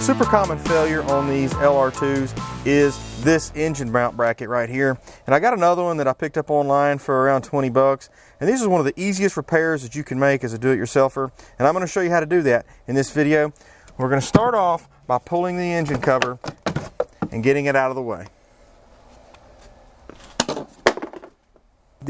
The super common failure on these LR2s is this engine mount bracket right here. And I got another one that I picked up online for around 20 bucks. And this is one of the easiest repairs that you can make as a do-it-yourselfer. And I'm gonna show you how to do that in this video. We're gonna start off by pulling the engine cover and getting it out of the way.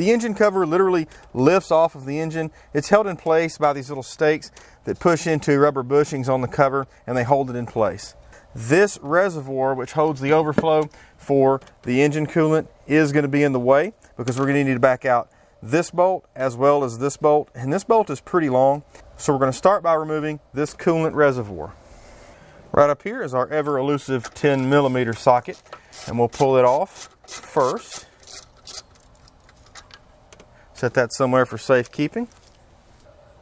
The engine cover literally lifts off of the engine. It's held in place by these little stakes that push into rubber bushings on the cover and they hold it in place. This reservoir, which holds the overflow for the engine coolant, is going to be in the way because we're going to need to back out this bolt as well as this bolt. And this bolt is pretty long. So we're going to start by removing this coolant reservoir. Right up here is our ever elusive 10 millimeter socket and we'll pull it off first. Set that somewhere for safekeeping.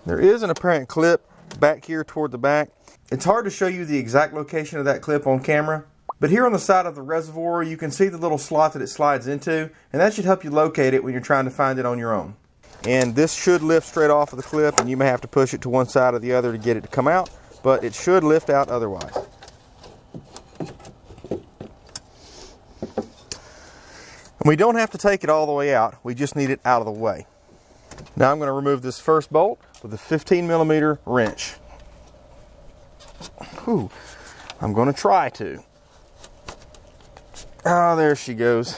There is an apparent clip back here toward the back. It's hard to show you the exact location of that clip on camera, but here on the side of the reservoir you can see the little slot that it slides into, and that should help you locate it when you're trying to find it on your own. And this should lift straight off of the clip, and you may have to push it to one side or the other to get it to come out, but it should lift out otherwise. We don't have to take it all the way out, we just need it out of the way. Now I'm going to remove this first bolt with a 15 millimeter wrench. Whew. I'm going to try to. Oh, there she goes.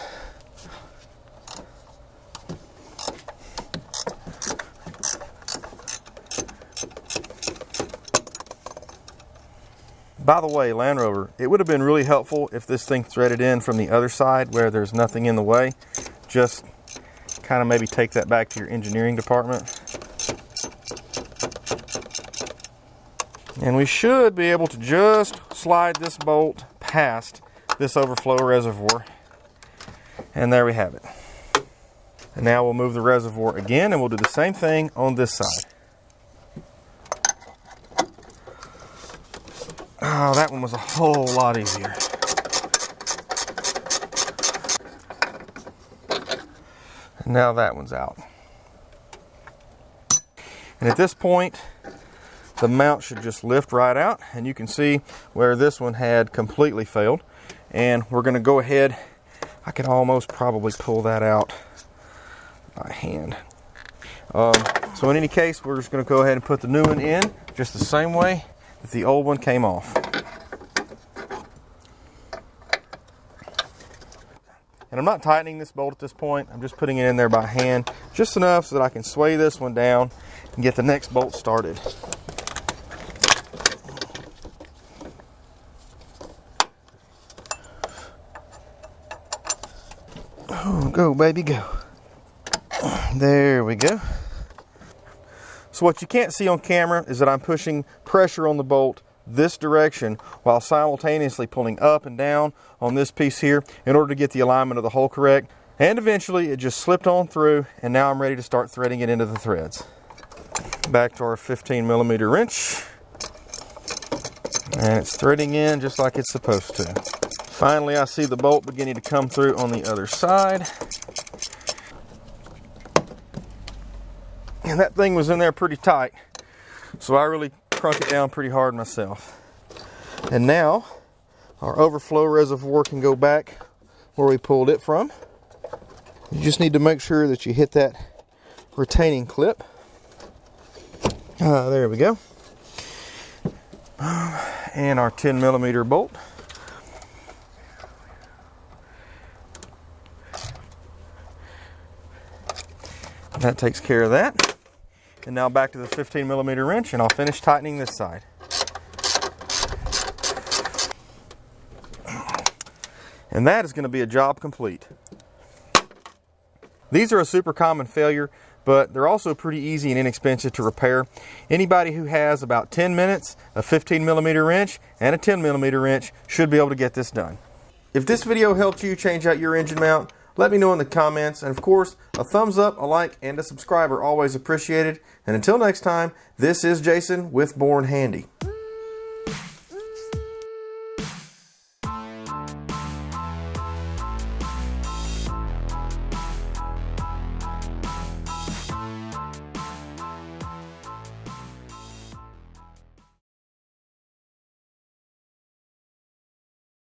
By the way, Land Rover, it would have been really helpful if this thing threaded in from the other side where there's nothing in the way. Just kind of maybe take that back to your engineering department. And we should be able to just slide this bolt past this overflow reservoir. And there we have it. And now we'll move the reservoir again and we'll do the same thing on this side. Oh, that one was a whole lot easier. And now that one's out. And at this point, the mount should just lift right out and you can see where this one had completely failed. And we're gonna go ahead, I can almost probably pull that out by hand. Um, so in any case, we're just gonna go ahead and put the new one in just the same way that the old one came off. And I'm not tightening this bolt at this point. I'm just putting it in there by hand, just enough so that I can sway this one down and get the next bolt started. Oh, go baby, go. There we go. So what you can't see on camera is that I'm pushing pressure on the bolt this direction while simultaneously pulling up and down on this piece here in order to get the alignment of the hole correct. And eventually it just slipped on through and now I'm ready to start threading it into the threads. Back to our 15 millimeter wrench. And it's threading in just like it's supposed to. Finally, I see the bolt beginning to come through on the other side. And that thing was in there pretty tight. So I really crunk it down pretty hard myself. And now our overflow reservoir can go back where we pulled it from. You just need to make sure that you hit that retaining clip. Uh, there we go. And our 10 millimeter bolt. That takes care of that. And now back to the 15 millimeter wrench and I'll finish tightening this side. And that is going to be a job complete. These are a super common failure, but they're also pretty easy and inexpensive to repair. Anybody who has about 10 minutes, a 15 millimeter wrench, and a 10 millimeter wrench should be able to get this done. If this video helped you change out your engine mount, let me know in the comments. And of course, a thumbs up, a like, and a subscribe are always appreciated. And until next time, this is Jason with Born Handy.